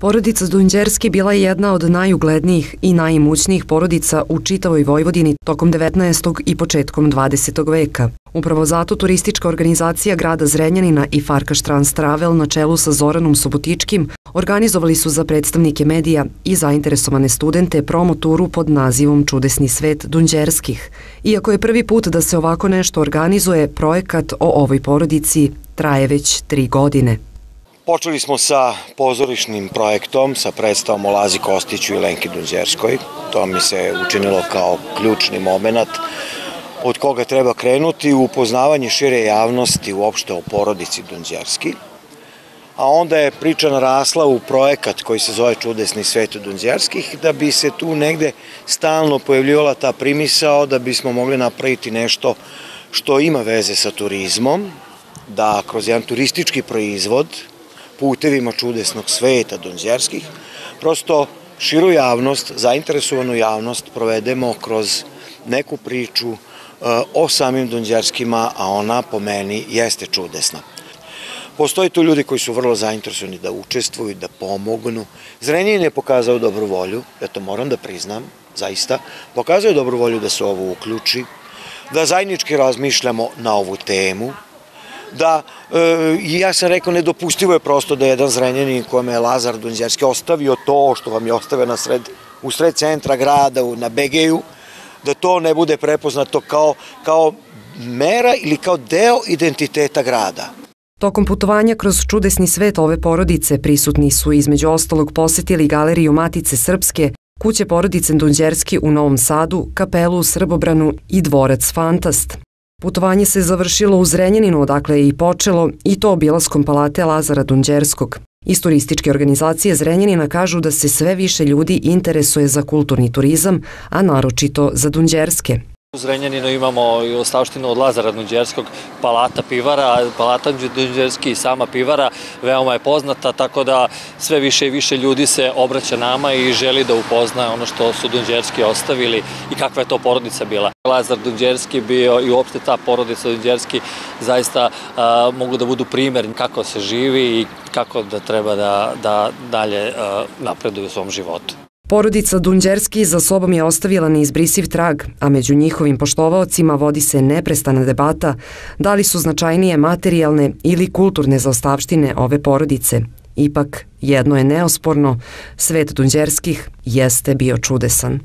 Porodica Dunđerski bila je jedna od najuglednijih i najimućnijih porodica u čitavoj Vojvodini tokom 19. i početkom 20. veka. Upravo zato turistička organizacija grada Zrenjanina i Farkaš Trans Travel na čelu sa Zoranom Subotičkim organizovali su za predstavnike medija i zainteresovane studente promoturu pod nazivom Čudesni svet Dunđerskih. Iako je prvi put da se ovako nešto organizuje, projekat o ovoj porodici traje već tri godine. Počeli smo sa pozorišnim projektom, sa predstavom o Lazi Kostiću i Lenki Dunđerskoj. To mi se učinilo kao ključni moment od koga treba krenuti u upoznavanje šire javnosti uopšte o porodici Dunđerski. A onda je priča narasla u projekat koji se zove Čudesni svet Dunđerskih, da bi se tu negde stalno pojavljivala ta primisao da bismo mogli napraviti nešto što ima veze sa turizmom, da kroz jedan turistički proizvod putevima čudesnog sveta donzjerskih, prosto širu javnost, zainteresovanu javnost provedemo kroz neku priču e, o samim donzjerskima, a ona po meni jeste čudesna. Postoje tu ljudi koji su vrlo zainteresovani da učestvuju, da pomognu. Zrenjanin je pokazao dobru volju, ja to moram da priznam, zaista, pokazao je dobru volju da se ovo uključi, da zajednički razmišljamo na ovu temu, da, e, ja sam rekao, nedopustivo je prosto da jedan zrenjanin kome je Lazar Dunđerski ostavio to što vam je ostavio na sred, u sred centra grada, na Begeju, da to ne bude prepoznato kao, kao mera ili kao deo identiteta grada. Tokom putovanja kroz čudesni svet ove porodice prisutni su između ostalog posetili galeriju Matice Srpske, kuće porodice Dunđerski u Novom Sadu, kapelu u Srbobranu i dvorac Fantast. Putovanje se završilo u Zrenjaninu, odakle je i počelo, i to obilaskom palate Lazara Dunđerskog. Iz turističke organizacije Zrenjanina kažu da se sve više ljudi interesuje za kulturni turizam, a naročito za Dunđerske. U Zrenjaninu imamo i ostavštinu od Lazara Dunđerskog, palata pivara, palata Dunđerski i sama pivara veoma je poznata, tako da sve više i više ljudi se obraća nama i želi da upozna ono što su Dunđerski ostavili i kakva je to porodica bila. Lazar Dunđerski bio i uopšte ta porodica Dunđerski zaista mogu da budu primer kako se živi i kako da treba da, da dalje napreduju u svom životu. Porodica Dunđerski za sobom je ostavila neizbrisiv trag, a među njihovim poštovaocima vodi se neprestana debata da li su značajnije materijalne ili kulturne zaostavštine ove porodice. Ipak, jedno je neosporno, svet Dunđerskih jeste bio čudesan.